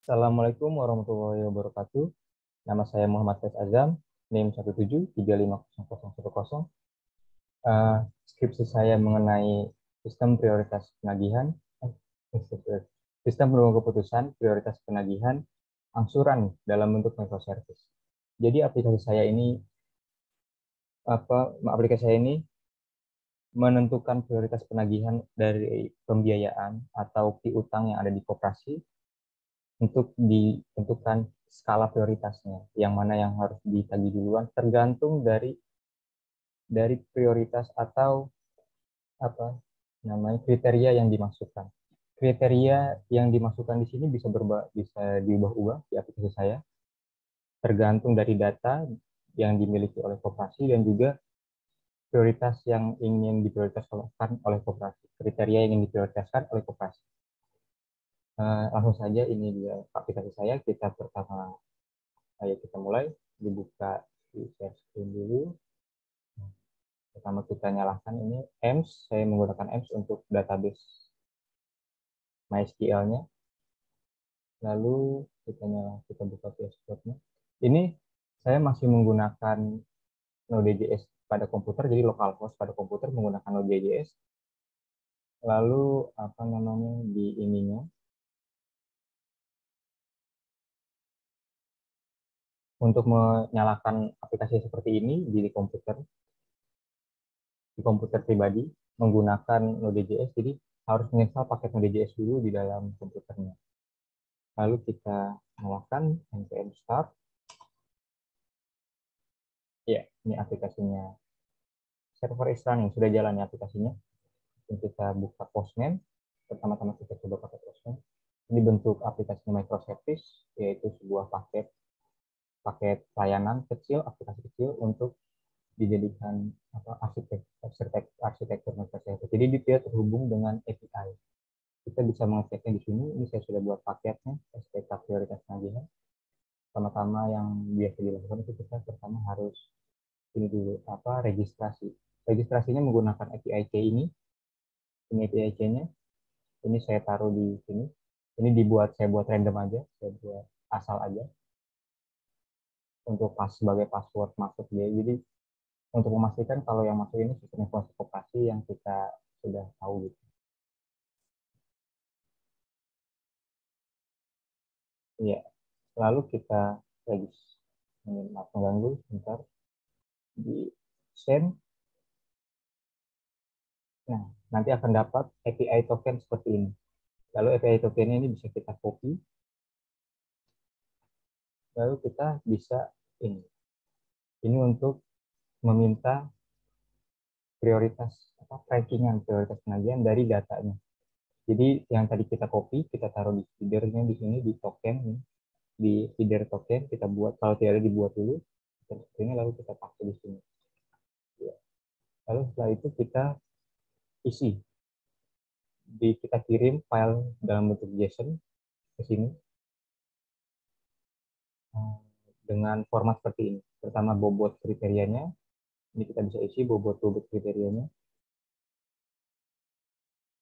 Assalamualaikum warahmatullahi wabarakatuh. Nama saya Muhammad Faiz Azam, NIM 1735010. Uh, skripsi saya mengenai sistem prioritas penagihan, eh, sistem penunggu keputusan prioritas penagihan angsuran dalam bentuk microservice. Jadi aplikasi saya ini apa aplikasi saya ini menentukan prioritas penagihan dari pembiayaan atau piutang yang ada di koperasi untuk ditentukan skala prioritasnya, yang mana yang harus ditagih duluan tergantung dari dari prioritas atau apa namanya kriteria yang dimasukkan. Kriteria yang dimasukkan di sini bisa berubah, bisa diubah-ubah di aplikasi saya, tergantung dari data yang dimiliki oleh koperasi dan juga prioritas yang ingin diprioritaskan oleh koperasi, kriteria yang ingin diprioritaskan oleh koperasi. Uh, langsung saja ini dia aplikasi saya. Kita pertama, ayo kita mulai. Dibuka di share screen dulu. Pertama kita nyalakan ini EMS. Saya menggunakan EMS untuk database MySQL-nya. Lalu kita nyala kita buka dashboard-nya ini saya masih menggunakan Node.js pada komputer jadi localhost pada komputer menggunakan Node.js lalu apa namanya di ininya untuk menyalakan aplikasi seperti ini di komputer di komputer pribadi menggunakan Node.js, jadi harus menginstal paket Node.js dulu di dalam komputernya. Lalu kita nyalakan npm start. Ya, ini aplikasinya. Server is running, sudah jalan ya aplikasinya. Dan kita buka Postman. Pertama-tama kita coba pakai Postman. Ini bentuk aplikasinya microservice, yaitu sebuah paket paket layanan kecil, aplikasi kecil untuk dijadikan apa arsitek arsitek arsitektur microservice. Jadi dia terhubung dengan API. Kita bisa mengeceknya di sini. Ini saya sudah buat paketnya SPK prioritas penagihan. Pertama-tama yang biasa dilakukan itu kita pertama harus ini dulu apa registrasi. Registrasinya menggunakan API key ini. Ini API key-nya. Ini saya taruh di sini. Ini dibuat saya buat random aja, saya buat asal aja untuk pas sebagai password masuk dia. Jadi untuk memastikan kalau yang masuk ini sistem informasi yang kita sudah tahu gitu. Iya, lalu kita lagi maaf mengganggu sebentar di send. Nah, nanti akan dapat API token seperti ini. Lalu API tokennya ini bisa kita copy. Lalu kita bisa ini. Ini untuk meminta prioritas apa rankingan prioritas penagihan dari datanya. Jadi yang tadi kita copy, kita taruh di feedernya di sini di token di feeder token kita buat kalau tidak ada dibuat dulu ini lalu kita pakai di sini. Ya. Lalu setelah itu kita isi di kita kirim file dalam bentuk JSON ke sini dengan format seperti ini. Pertama bobot kriterianya, ini kita bisa isi bobot-bobot kriterianya.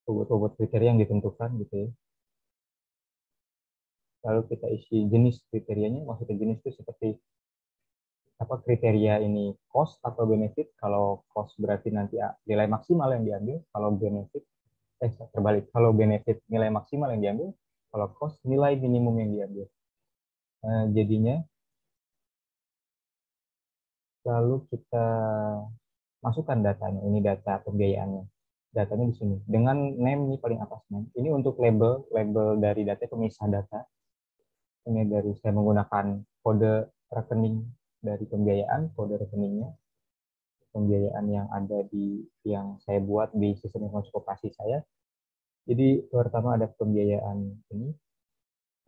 Bobot-bobot kriteria yang ditentukan gitu ya. Lalu kita isi jenis kriterianya, maksudnya jenis itu seperti apa kriteria ini cost atau benefit. Kalau cost berarti nanti nilai maksimal yang diambil, kalau benefit eh terbalik. Kalau benefit nilai maksimal yang diambil, kalau cost nilai minimum yang diambil. Nah, jadinya lalu kita masukkan datanya. Ini data pembiayaannya. Datanya di sini. Dengan name ini paling atas name. Ini untuk label, label dari data pemisah data. Ini dari saya menggunakan kode rekening dari pembiayaan, kode rekeningnya pembiayaan yang ada di yang saya buat di sistem informasi saya. Jadi pertama ada pembiayaan ini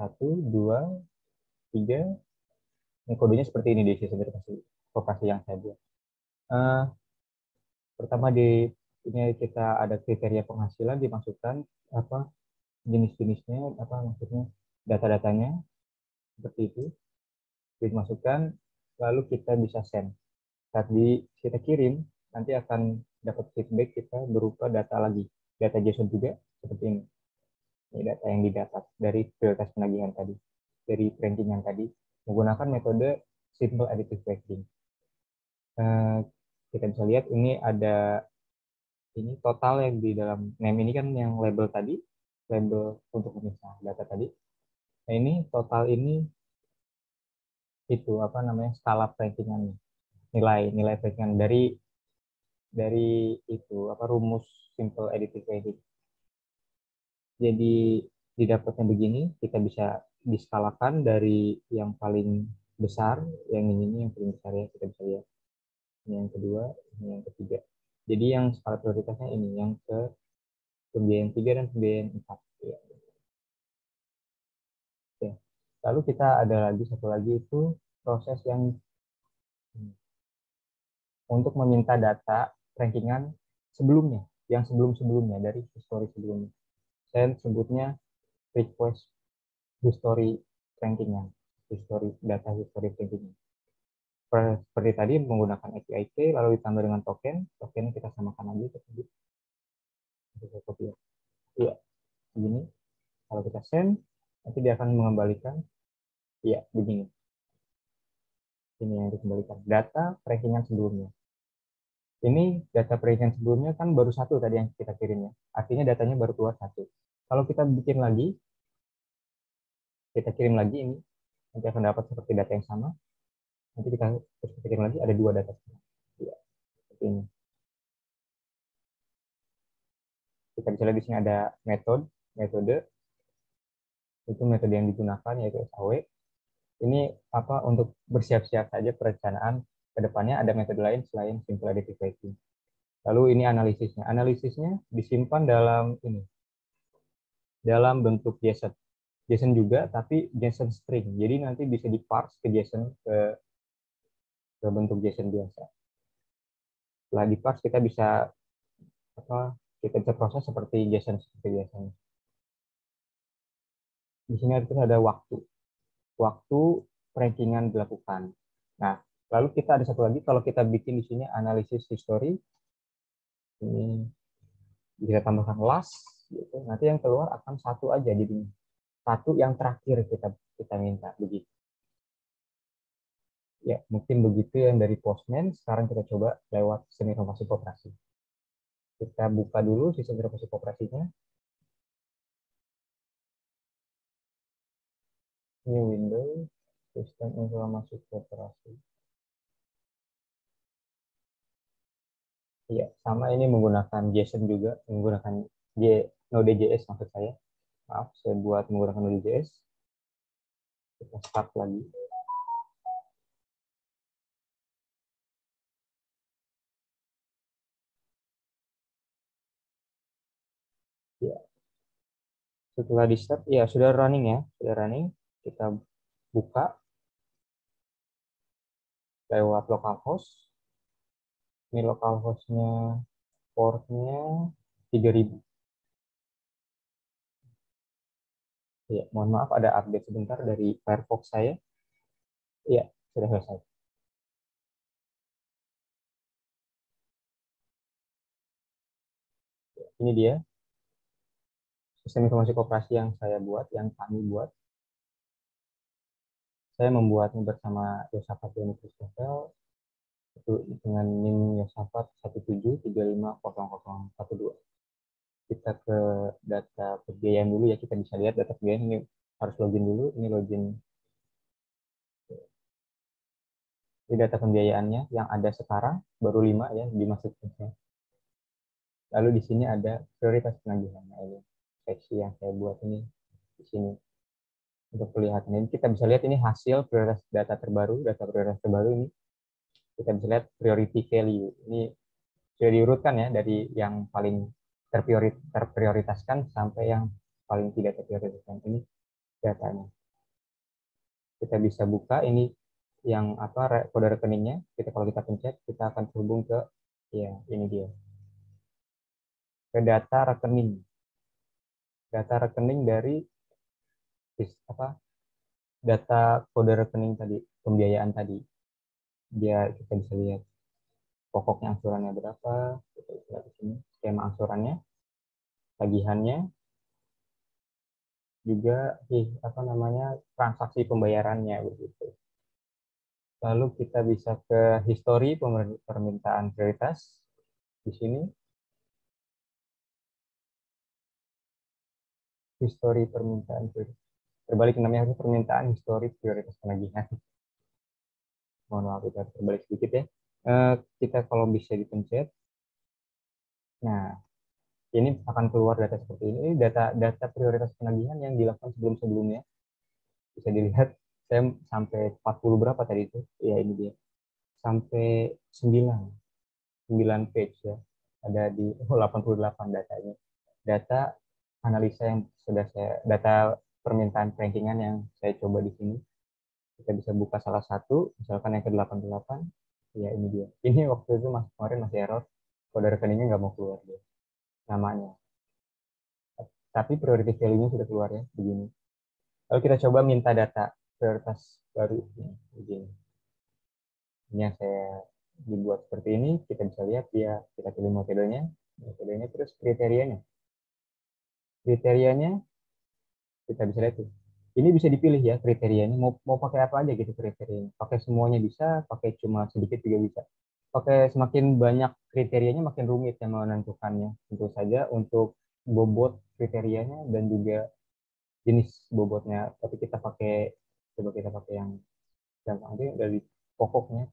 satu, dua, tiga. Ini kodenya seperti ini di sistem informasi koperasi yang saya buat. Uh, pertama di ini kita ada kriteria penghasilan dimasukkan apa jenis-jenisnya apa maksudnya data-datanya seperti itu dimasukkan lalu kita bisa send saat di kita kirim nanti akan dapat feedback kita berupa data lagi data JSON juga seperti ini ini data yang didapat dari prioritas penagihan tadi dari rankingan tadi menggunakan metode simple additive ranking. Uh, kita bisa lihat ini ada ini total yang di dalam name ini kan yang label tadi, label untuk memisah data tadi. Nah ini total ini itu apa namanya skala rankingan nilai nilai rankingan dari dari itu apa rumus simple additive ranking. Jadi didapatnya begini, kita bisa diskalakan dari yang paling besar, yang ini, yang paling besar ya, kita bisa lihat. Ini yang kedua, ini yang ketiga. Jadi yang skala prioritasnya ini, yang ke pembiayaan 3 dan pembiayaan 4. Ya. Oke. Lalu kita ada lagi satu lagi itu proses yang untuk meminta data rankingan sebelumnya, yang sebelum-sebelumnya dari history sebelumnya. Saya sebutnya request history rankingan, history data history rankingan. Seperti tadi menggunakan API key lalu ditambah dengan token, token kita samakan lagi tadi. Iya, begini. Kalau kita send, nanti dia akan mengembalikan, iya, begini. Ini yang dikembalikan. Data rankingan sebelumnya. Ini data rankingan sebelumnya kan baru satu tadi yang kita kirimnya. Artinya datanya baru keluar satu. Kalau kita bikin lagi, kita kirim lagi ini, nanti akan dapat seperti data yang sama. Nanti kita terus kita kirim lagi, ada dua data. Ya, seperti ini. Kita bisa lihat di sini ada metode, metode itu metode yang digunakan yaitu SAW. Ini apa untuk bersiap-siap saja perencanaan ke depannya ada metode lain selain simple additive. Lalu ini analisisnya. Analisisnya disimpan dalam ini, dalam bentuk JSON. JSON juga, tapi JSON string. Jadi nanti bisa diparse ke JSON ke, ke bentuk JSON biasa. Setelah diparse kita bisa apa? Kita bisa proses seperti JSON seperti biasanya. Di sini ada waktu. Waktu rankingan dilakukan. Nah, lalu kita ada satu lagi kalau kita bikin di sini analisis history ini bisa tambahkan last gitu. Nanti yang keluar akan satu aja di sini satu yang terakhir kita kita minta begitu. Ya, mungkin begitu yang dari Postman. Sekarang kita coba lewat sistem informasi kooperasi. Kita buka dulu sistem informasi kooperasinya. New window, sistem informasi kooperasi. Iya, sama ini menggunakan JSON juga, menggunakan Node.js maksud saya maaf saya buat menggunakan Node.js kita start lagi. Ya. Setelah di start ya sudah running ya sudah running. Kita buka. Lewat localhost ini localhostnya portnya 3000 Ya, mohon maaf ada update sebentar dari Firefox saya. Iya, sudah selesai. Ini dia sistem informasi koperasi yang saya buat, yang kami buat. Saya membuatnya bersama Yosafat Yoni Christopher dengan NIM Yosafat 173500012 kita ke data pembiayaan dulu ya kita bisa lihat data pembiayaan ini harus login dulu ini login. Ini data pembiayaannya yang ada sekarang baru lima ya dimasukkan lalu di sini ada prioritas penagihan nah, ini seksi yang saya buat ini di sini untuk kelihatan ini kita bisa lihat ini hasil prioritas data terbaru data prioritas terbaru ini. Kita bisa lihat priority value. Ini sudah diurutkan ya dari yang paling terprioritaskan sampai yang paling tidak terprioritaskan ini datanya. Kita bisa buka ini yang apa kode rekeningnya. Kita kalau kita pencet kita akan terhubung ke ya ini dia ke data rekening. Data rekening dari apa data kode rekening tadi pembiayaan tadi dia kita bisa lihat pokoknya angsurannya berapa kita lihat di sini skema angsurannya tagihannya juga apa namanya transaksi pembayarannya begitu. Lalu kita bisa ke histori permintaan prioritas di sini. Histori permintaan prioritas. Terbalik namanya harus permintaan histori prioritas penagihan. Mohon maaf kita terbalik sedikit ya. Eh, kita kalau bisa dipencet. Nah, ini akan keluar data seperti ini. Ini data data prioritas penagihan yang dilakukan sebelum-sebelumnya. Bisa dilihat saya sampai 40 berapa tadi itu? Ya ini dia. Sampai 9 9 page ya. Ada di oh, 88 datanya. Data analisa yang sudah saya data permintaan rankingan yang saya coba di sini. Kita bisa buka salah satu misalkan yang ke 88 ya ini dia ini waktu itu mas kemarin masih error kode rekeningnya nggak mau keluar dia namanya tapi priority value-nya sudah keluar ya begini lalu kita coba minta data prioritas baru begini. Ini yang saya dibuat seperti ini, kita bisa lihat ya, kita pilih metodenya, metodenya terus kriterianya. Kriterianya kita bisa lihat tuh. Ini bisa dipilih ya kriterianya, mau mau pakai apa aja gitu kriterianya. Pakai semuanya bisa, pakai cuma sedikit juga bisa. Pakai semakin banyak kriterianya makin rumit yang menentukannya. Tentu saja untuk bobot kriterianya dan juga jenis bobotnya. Tapi kita pakai coba kita pakai yang gampang aja dari pokoknya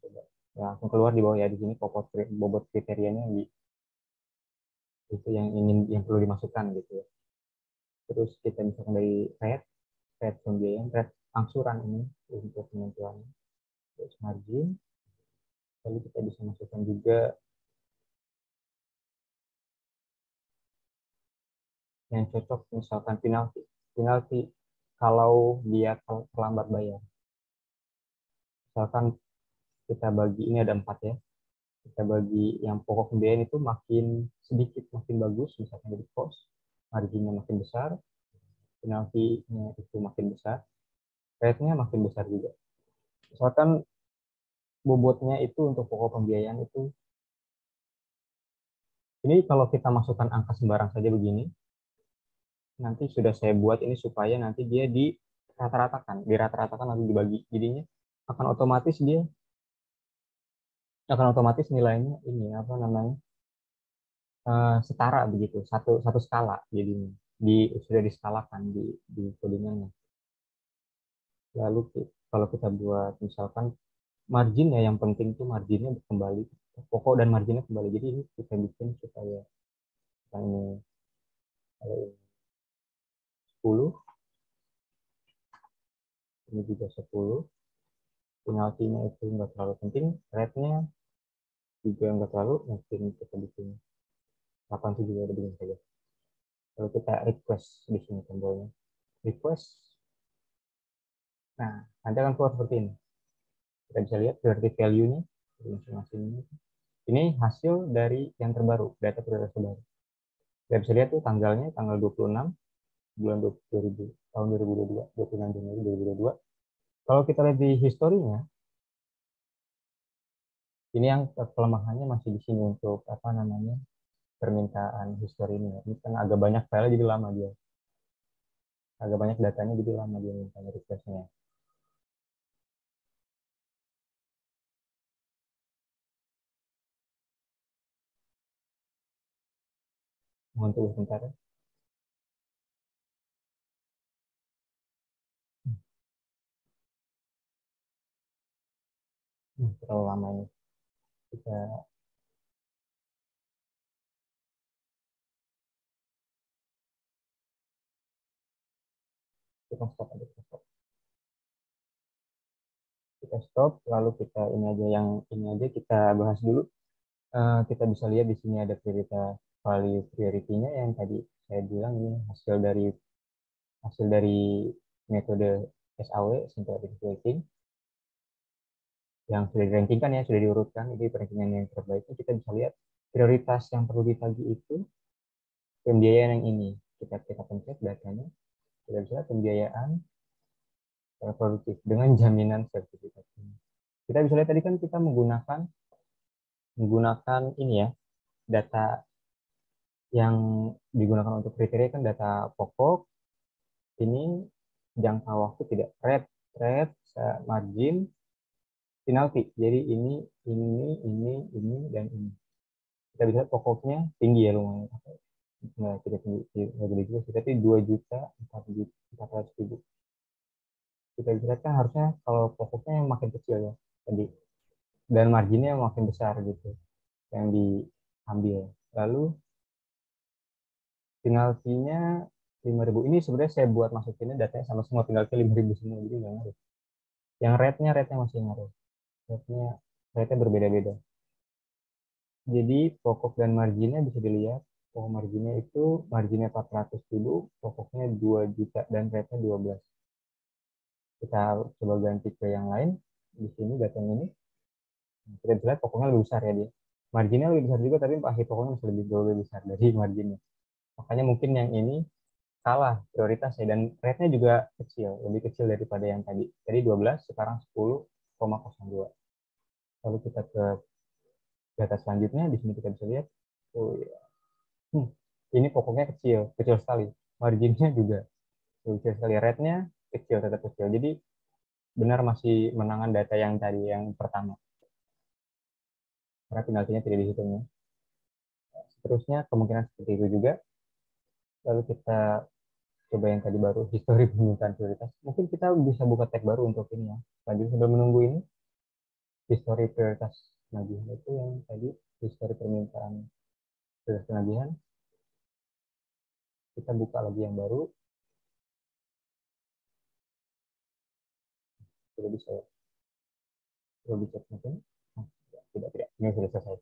coba ya, langsung keluar di bawah ya di sini pokok bobot kriterianya di itu yang ingin yang perlu dimasukkan gitu ya terus kita misalkan dari red red pembiayaan red angsuran ini untuk penentuan terus margin. Lalu kita bisa masukkan juga yang cocok misalkan penalti. Penalti kalau dia terlambat bayar. Misalkan kita bagi, ini ada empat ya, kita bagi yang pokok pembiayaan itu makin sedikit makin bagus, misalkan dari cost, marginnya makin besar, penaltinya itu makin besar, rate-nya makin besar juga. Misalkan bobotnya itu untuk pokok pembiayaan itu, ini kalau kita masukkan angka sembarang saja begini, nanti sudah saya buat ini supaya nanti dia di rata-ratakan, di rata-ratakan lalu dibagi. Jadinya akan otomatis dia akan otomatis nilainya ini apa namanya uh, setara begitu satu satu skala jadinya di sudah diskalakan di di codingannya lalu kalau kita buat misalkan margin ya yang penting itu marginnya kembali pokok dan marginnya kembali. Jadi ini kita bikin supaya ini kalau ini 10 ini juga 10 penaltinya itu enggak terlalu penting rate-nya juga enggak terlalu mungkin kita bikin. 8 juga ada bikin saja kalau kita request di sini tombolnya. Request. Nah nanti akan keluar seperti ini. Kita bisa lihat berarti value-nya masing-masing ini. Ini hasil dari yang terbaru data prioritas terbaru. Kita bisa lihat tuh tanggalnya tanggal 26 bulan 2000 tahun 2022 26 Januari 2022 kalau kita lihat di historinya ini yang kelemahannya masih di sini untuk apa namanya permintaan histori ini. Ini kan agak banyak file jadi lama dia. Agak banyak datanya jadi lama dia minta requestnya mohon tunggu sebentar ya. Hmm, terlalu lama ini. Kita kita stop aja kita stop kita stop lalu kita ini aja yang ini aja kita bahas dulu uh, kita bisa lihat di sini ada prioritas value priority-nya yang tadi saya bilang ini hasil dari hasil dari metode SAW Synthetic Weighting yang sudah dirankingkan ya, sudah diurutkan, ini rankingan yang terbaik. Kita bisa lihat prioritas yang perlu ditagi itu pembiayaan yang ini. Kita kita pencet datanya, kita bisa pembiayaan produktif dengan jaminan sertifikat ini. Kita bisa lihat tadi kan kita menggunakan menggunakan ini ya data yang digunakan untuk kriteria kan data pokok, ini jangka waktu tidak red red margin penalti. Jadi ini ini ini ini dan ini. Kita bisa pokoknya tinggi ya lumayan nggak tidak nggak gede juga sih tapi dua juta empat juta empat ratus ribu. Kita bisa kan harusnya kalau pokoknya yang makin kecil ya tadi dan marginnya makin besar gitu yang diambil. Lalu penaltinya 5000 ini sebenarnya saya buat masukinnya datanya sama semua penalti 5000 semua jadi nggak ngaruh. Yang rate-nya rate-nya masih ngaruh. Rate-nya rate-nya berbeda-beda. Jadi pokok dan marginnya bisa dilihat pokok marginnya itu marginnya 400 ribu pokoknya 2 juta dan rate-nya 12 kita coba ganti ke yang lain di sini datanya ini. Kita bisa lihat pokoknya lebih besar ya dia. Marginnya lebih besar juga tapi akhir pokoknya masih lebih lebih besar dari marginnya. Makanya mungkin yang ini kalah prioritasnya dan rate-nya juga kecil lebih kecil daripada yang tadi. Tadi 12 sekarang 10,02 lalu kita ke data selanjutnya di sini kita bisa lihat oh ya hmm, ini pokoknya kecil kecil sekali marginnya juga kecil sekali rate-nya kecil tetap kecil jadi benar masih menangan data yang tadi yang pertama karena penaltinya tidak dihitung ya. Seterusnya kemungkinan seperti itu juga. Lalu kita coba yang tadi baru, histori permintaan prioritas. Mungkin kita bisa buka tag baru untuk ini ya. Lanjut sambil menunggu ini, histori prioritas penagihan itu yang tadi, histori permintaan prioritas penagihan. Kita buka lagi yang baru. Sudah bisa ya. Sudah bisa mungkin tidak tidak ini sudah selesai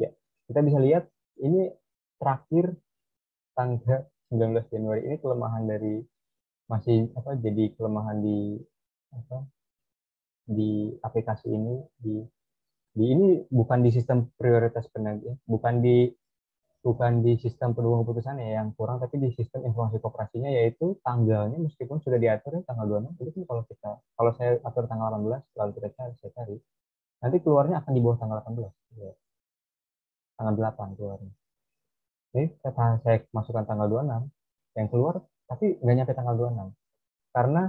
ya kita bisa lihat ini terakhir tanggal 19 Januari ini kelemahan dari masih apa jadi kelemahan di apa di aplikasi ini di di ini bukan di sistem prioritas penagih bukan di bukan di sistem pendukung keputusan ya yang kurang tapi di sistem informasi kooperasinya yaitu tanggalnya meskipun sudah diatur tanggal 26 itu kan kalau kita kalau saya atur tanggal 18 lalu kita cari saya cari nanti keluarnya akan di bawah tanggal 18 ya. tanggal 8 keluarnya jadi kata saya masukkan tanggal 26 yang keluar tapi nggak nyampe tanggal 26 karena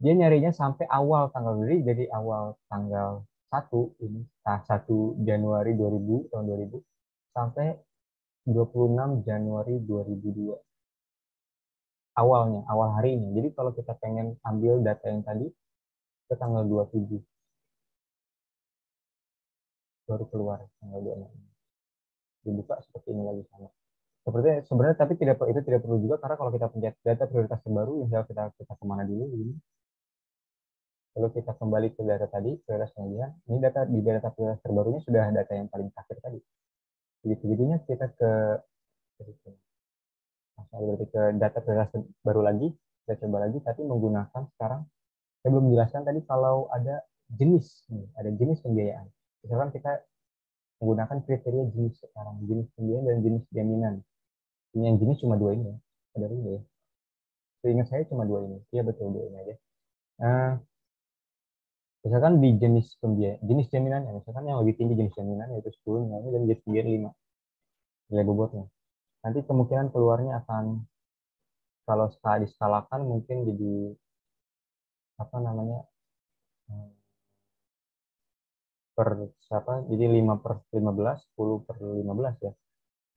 dia nyarinya sampai awal tanggal jadi awal tanggal 1 ini nah, 1 Januari 2000 tahun 2000 sampai 26 Januari 2002 awalnya awal hari ini jadi kalau kita pengen ambil data yang tadi ke tanggal 27 baru keluar tanggal 26 dibuka seperti ini lagi sama. Seperti sebenarnya tapi tidak itu tidak perlu juga karena kalau kita pencet data prioritas terbaru misal kita kita ke mana dulu ini lalu kita kembali ke data tadi prioritas pengajian ini data di data prioritas terbarunya sudah data yang paling terakhir tadi jadinya kita ke berarti ke data prioritas baru lagi. Kita coba lagi tapi menggunakan sekarang. Saya belum menjelaskan tadi kalau ada jenis ada jenis pembiayaan. Misalkan kita menggunakan kriteria jenis sekarang jenis pembiayaan dan jenis jaminan. Ini yang jenis cuma dua ini ya ada lagi ya seingat saya cuma dua ini. Iya betul dua ini aja. Nah, misalkan di jenis pembiayaan jenis jaminan ya misalkan yang lebih tinggi jenis jaminan yaitu 10 misalnya dan jenis pembiayaan 5 nilai bobotnya. Nanti kemungkinan keluarnya akan kalau skala diskalakan mungkin jadi apa namanya hmm, per siapa jadi 5 per 15 10 per 15 ya.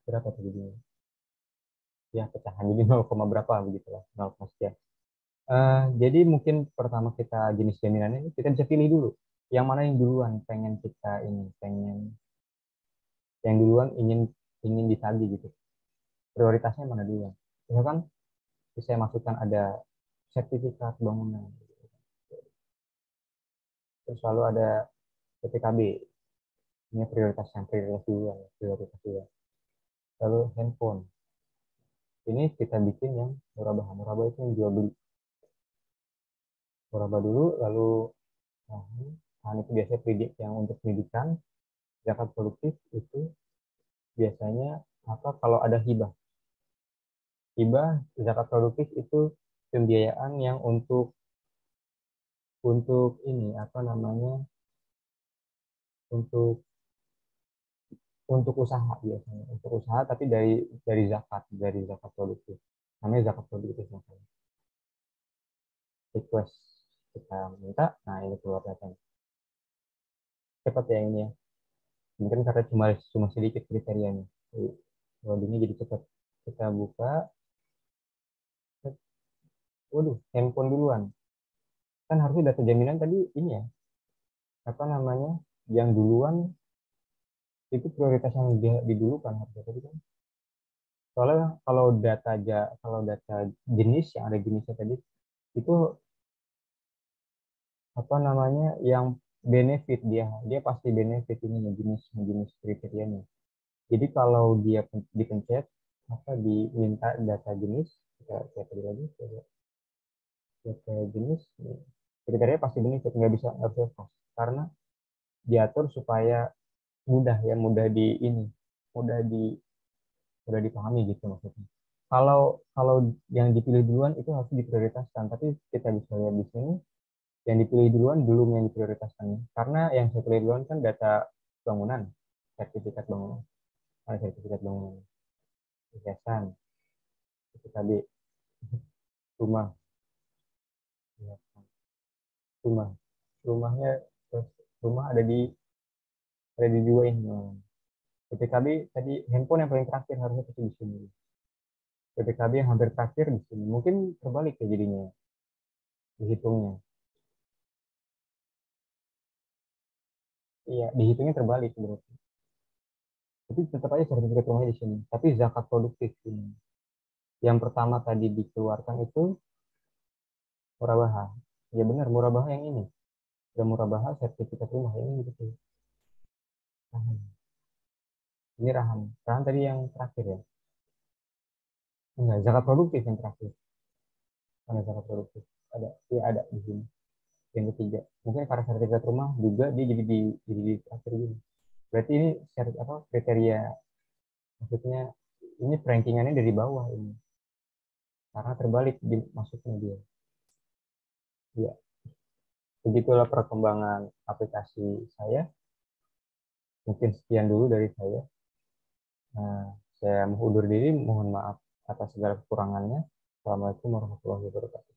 Berapa tuh jadinya? Ya pecahan. Jadi 0, berapa begitu lah 0, sekian uh, jadi mungkin pertama kita jenis jaminannya kita bisa pilih dulu. Yang mana yang duluan pengen kita ini pengen yang duluan ingin ingin ditagih gitu. Prioritasnya mana duluan? Misalkan saya masukkan ada sertifikat bangunan. Terus lalu ada PPKB ini prioritas yang prioritas dua ya, prioritas dua lalu handphone. Ini kita bikin yang murabah itu yang jual beli murabah dulu lalu nah, nah itu biasanya predik yang untuk pendidikan zakat produktif itu biasanya apa? Kalau ada hibah. Hibah zakat produktif itu pembiayaan yang untuk untuk ini apa namanya? Untuk untuk usaha biasanya. Untuk usaha tapi dari dari zakat dari zakat produktif. Namanya zakat produktif makanya request kita minta nah ini keluar datanya. Cepat ya ini ya. Mungkin karena cuma cuma sedikit kriterianya. Loadingnya jadi cepat. Kita buka. Waduh handphone duluan. Kan harusnya data jaminan tadi ini ya. Apa namanya? Yang duluan itu prioritas yang didulukan harusnya tadi kan. Soalnya kalau data kalau data jenis yang ada jenisnya tadi itu apa namanya yang benefit dia. Dia pasti benefit ini jenis jenis kriterianya jadi kalau dia dipencet apa diminta data jenis kita lihat tadi lagi data jenis kriteria pasti benefit nggak bisa nggak bisa cost. Karena diatur supaya mudah ya mudah di ini mudah di udah dipahami gitu maksudnya. Kalau kalau yang dipilih duluan itu harus diprioritaskan, tapi kita bisa lihat di sini yang dipilih duluan belum yang diprioritaskan. Karena yang saya pilih duluan kan data bangunan, sertifikat bangunan, ada sertifikat bangunan, yayasan, itu tadi rumah, rumah, rumahnya rumah ada di ada di dua ini PPKB tadi handphone yang paling terakhir harusnya pasti di sini. PPKB yang hampir terakhir di sini. Mungkin terbalik ya jadinya. Dihitungnya. Iya, dihitungnya terbalik berarti. Tapi tetap aja sertifikat rumahnya di sini. Tapi zakat produktif ini. Yang pertama tadi dikeluarkan itu murabaha. Ya benar, murabaha yang ini. Dan murabaha sertifikat rumah ini gitu. Ini Rahan. Rahan tadi yang terakhir ya? Enggak, zakat produktif yang terakhir. Mana zakat produktif? Ada, iya ada di sini. Yang ketiga. Mungkin karena sertifikat rumah juga dia jadi di, jadi di terakhir gini. Berarti ini syarat apa kriteria maksudnya ini rankingannya dari bawah ini. Karena terbalik di masuknya dia. Ya. Begitulah perkembangan aplikasi saya. Mungkin sekian dulu dari saya. Nah, saya mau undur diri, mohon maaf atas segala kekurangannya. Assalamualaikum warahmatullahi wabarakatuh.